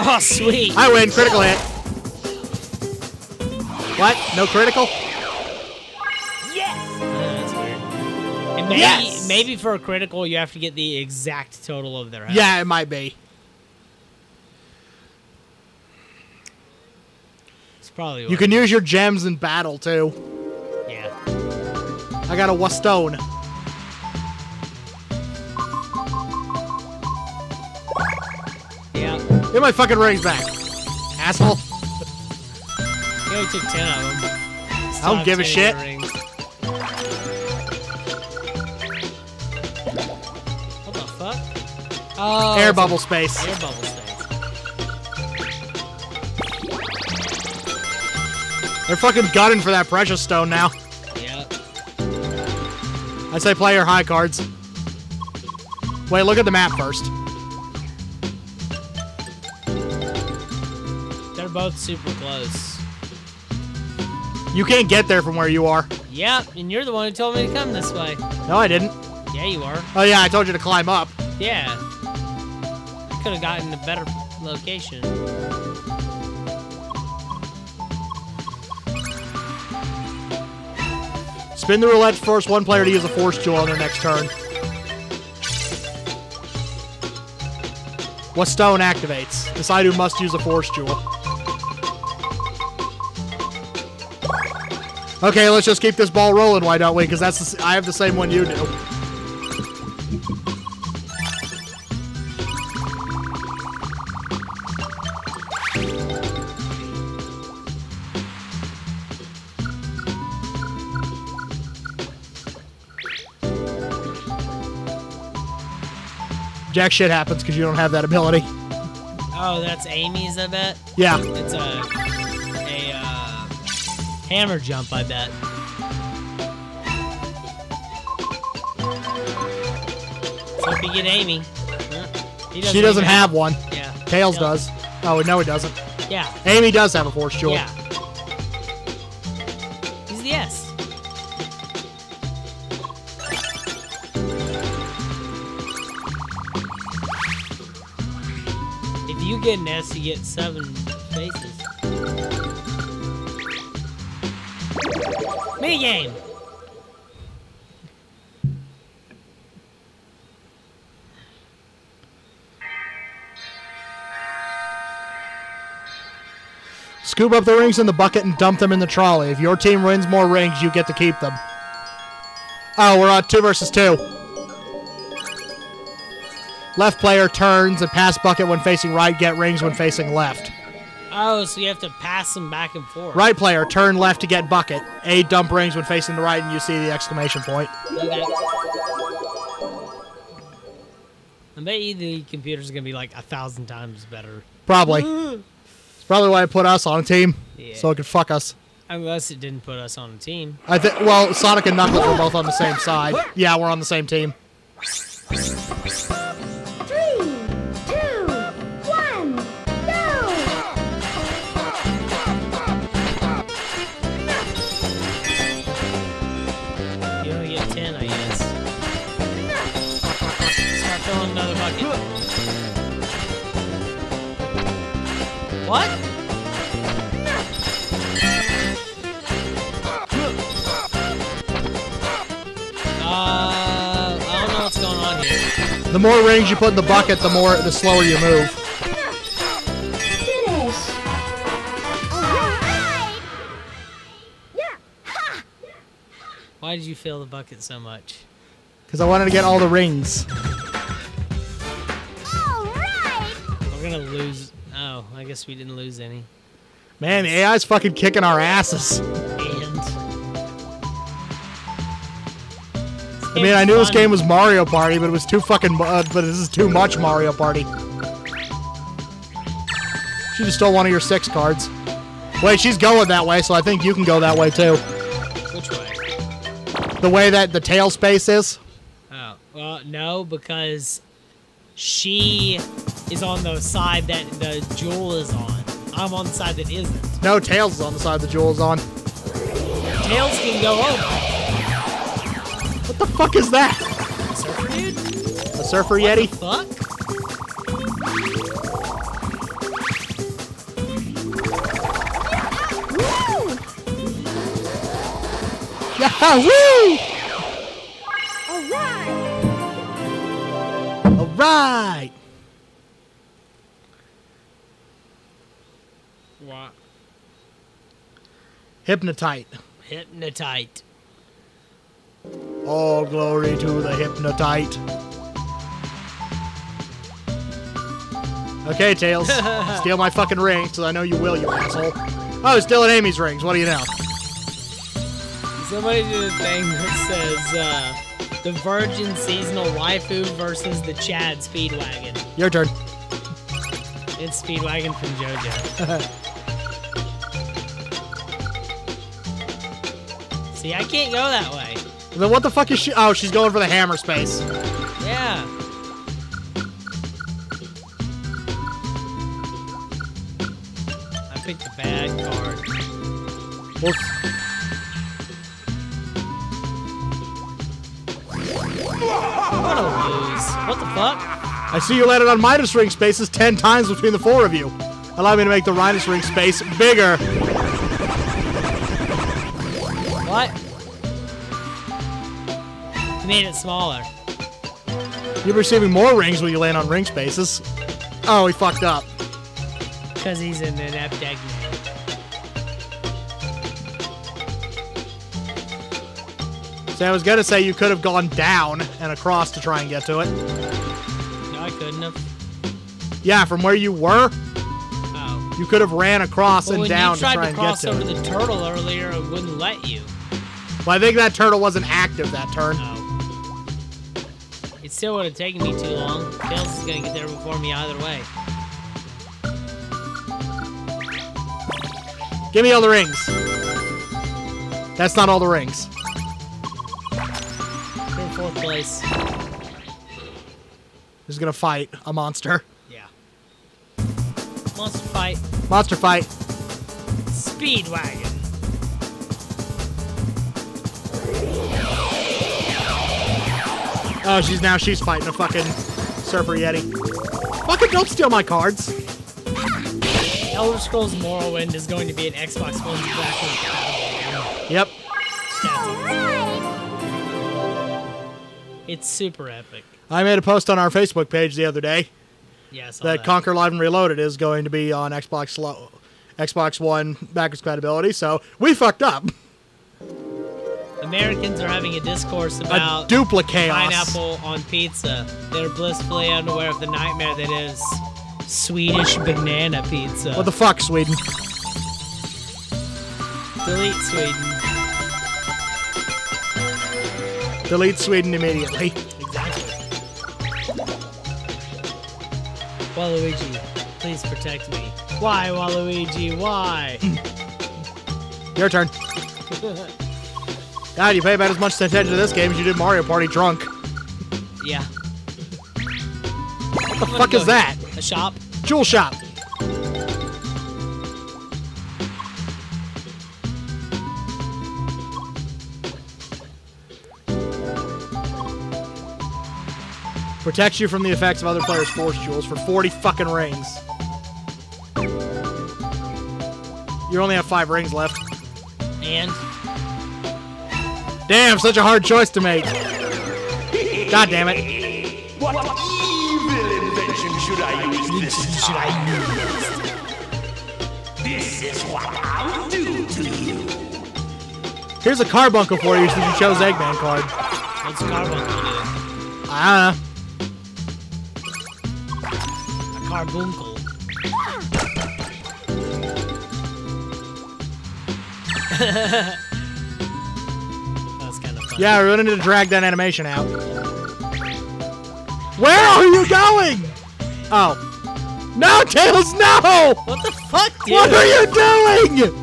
Oh, sweet. I win. Critical hit. What? No critical? That's weird. And maybe, Yes! maybe for a critical, you have to get the exact total of their health. Yeah, it might be. It's probably You can use your gems in battle too. Yeah. I got a Wastone. Get my fucking rings back, asshole. You only took 10 of them. I don't give a shit. What the fuck? Oh, Air bubble space. Air bubble space. They're fucking gunning for that precious stone now. Yeah. I say play your high cards. Wait, look at the map first. Both super close. You can't get there from where you are. Yep, and you're the one who told me to come this way. No, I didn't. Yeah, you are. Oh yeah, I told you to climb up. Yeah. I Could have gotten a better location. Spin the roulette force one player to use a force jewel on their next turn. What stone activates? Decide who must use a force jewel. Okay, let's just keep this ball rolling. Why don't we? Because that's the, I have the same one you do. Jack shit happens because you don't have that ability. Oh, that's Amy's, I bet. Yeah. It's a a uh, hammer jump, I bet. So if you get Amy, huh, he She doesn't have one. Yeah. Tails No. does. Oh, no, it doesn't. Yeah. Amy does have a force jewel. Yeah. He's the S. If you get an S, you get seven faces. Mini game. Scoop up the rings in the bucket and dump them in the trolley. If your team wins more rings, you get to keep them. Oh, we're on two versus two. Left player turns and pass bucket when facing right, get rings when facing left. Oh, so you have to pass them back and forth. Right player turn left to get bucket. A dump rings when facing the right, and you see the exclamation point. Okay. I bet you the computer's gonna be like a thousand times better. Probably. It's probably why I put us on a team, Yeah. so it could fuck us. Unless it didn't put us on a team. I think. Well, Sonic and Knuckles were both on the same side. Yeah, we're on the same team. What? Uh, I don't know what's going on here. The more rings you put in the bucket, the more the slower you move. Finish! Alright! Yeah! Why did you fill the bucket so much? Because I wanted to get all the rings. Alright! We're gonna lose. Oh, I guess we didn't lose any. Man, the AI's fucking kicking our asses. And. I mean, I knew this game was Mario Party, but it was too fucking. Uh, but this is too much Mario Party. She just stole one of your six cards. Wait, she's going that way, so I think you can go that way too. Which way? The way that the tail space is. Oh, well, no, because she is on the side that the jewel is on. I'm on the side that isn't. No, Tails is on the side the jewel is on. Tails can go up. What the fuck is that? A surfer dude? A surfer what yeti? fuck? Yeah, woo! All right. All right. Hypnotite. Hypnotite. All glory to the Hypnotite. Okay, Tails. Steal my fucking rings, because I know you will, you asshole. Oh, stealing Amy's rings. What do you know? Somebody did a thing that says uh, the Virgin seasonal waifu versus the Chad Speedwagon. Your turn. It's Speedwagon from JoJo. See, I can't go that way. Then what the fuck is she? Oh, she's going for the hammer space. Yeah. I picked the bad card. I'm gonna lose. What the fuck? I see you landed on Midas ring spaces ten times between the four of you. Allow me to make the Midas ring space bigger. What? You made it smaller. You're receiving more rings when you land on ring spaces. Oh, he fucked up. Because he's in an inept Eggman. So I was gonna say you could have gone down and across to try and get to it. No, I couldn't have. Yeah, from where you were, Oh. you could have ran across Well, and when down you to tried try to and get cross to over it. the turtle earlier, it wouldn't let you. Well, I think that turtle wasn't active that turn. Oh. It still would have taken me too long. Tails is gonna get there before me either way. Give me all the rings. That's not all the rings. We're in fourth place. Who's gonna fight a monster? Yeah. Monster fight. Monster fight. Speedwagon. Oh, she's now she's fighting a fucking Surfer Yeti. Fucking don't steal my cards. Elder Scrolls Morrowind is going to be an Xbox One backward compatible. Yep. That's All right. It's super epic. I made a post on our Facebook page the other day Yeah, that that. Conker Live and Reloaded is going to be on Xbox Xbox One backwards compatibility. So we fucked up. Americans are having a discourse A about duplicate. pineapple on pizza. They're blissfully unaware of the nightmare that is Swedish banana pizza. What the fuck, Sweden? Delete Sweden. Delete Sweden immediately. Exactly. Waluigi, please protect me. Why, Waluigi? Why? Hmm. Your turn. God, you pay about as much attention to this game as you did Mario Party drunk. yeah. What the fuck is that? A shop? Jewel shop. Protects you from the effects of other players' force jewels for 40 fucking rings. You only have five rings left. And Damn, such a hard choice to make. God damn it. What evil invention should I use this should I This is what I'll do to you. Here's a carbuncle for you since you chose Eggman card. What's Carbuncle do? I A carbuncle. That's kind of fun. Yeah, we're gonna need to drag that animation out. Where are you going? Oh. No, Tails, no! What the fuck, dude? What are you doing?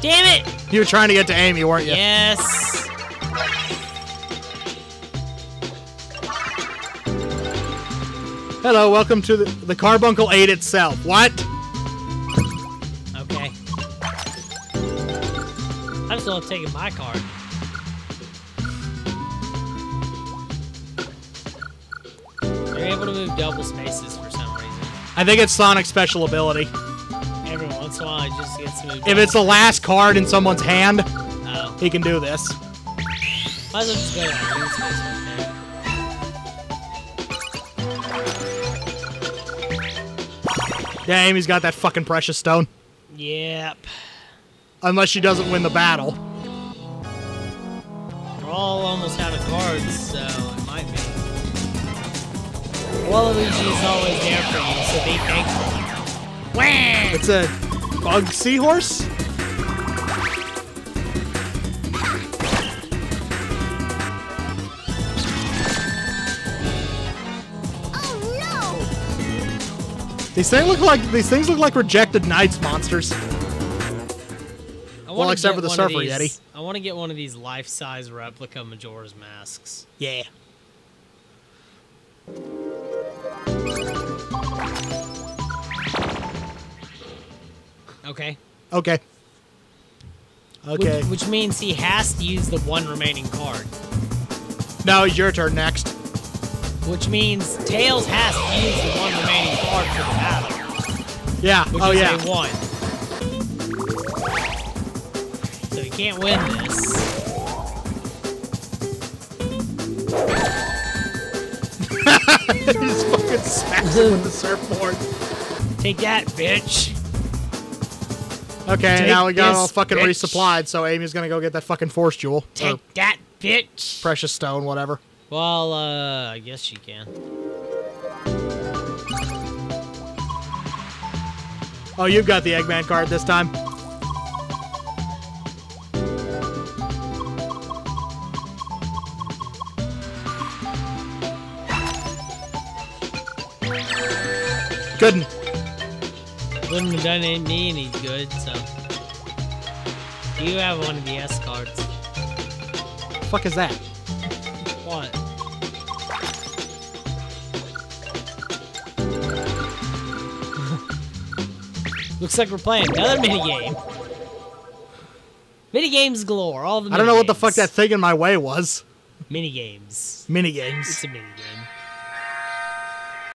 Damn it! You were trying to get to Amy, weren't you? Yes. Hello, welcome to the, the Carbuncle 8 itself. What? Okay. I just want to take my card. They're able to move double spaces for some reason. I think it's Sonic's special ability. Every once in a while, it just gets moved. If it's the last card in someone's hand, oh. he can do this. Might as well just go to the space right there. Yeah, Amy's got that fucking precious stone. Yep. Unless she doesn't win the battle. We're all almost out of cards, so it might be. Waluigi is always there for you, so be thankful. Wham! It's a bug seahorse? These things look like these things look like rejected NiGHTS monsters. I Well, except for the Surfer these- Yeti. I want to get one of these life-size replica Majora's masks. Yeah. Okay. Okay. Okay. Which, which means he has to use the one remaining card. Now it's your turn next. Which means Tails has to use the one remaining card for the battle. Yeah. Which oh is yeah. a one. So he can't win this. He's fucking smacks him with the surfboard. Take that, bitch. Okay, Take now we got this, all fucking bitch. resupplied, so Amy's gonna go get that fucking force jewel. Take that, bitch. precious stone, whatever. Well, uh, I guess she can. Oh, you've got the Eggman card this time. Good. Wouldn't have done me any good, so. You have one of the S cards. fuck is that? What? Looks like we're playing another minigame. Minigames galore, all the I don't know what the fuck that thing in my way was. Minigames. Mini games. It's a minigame.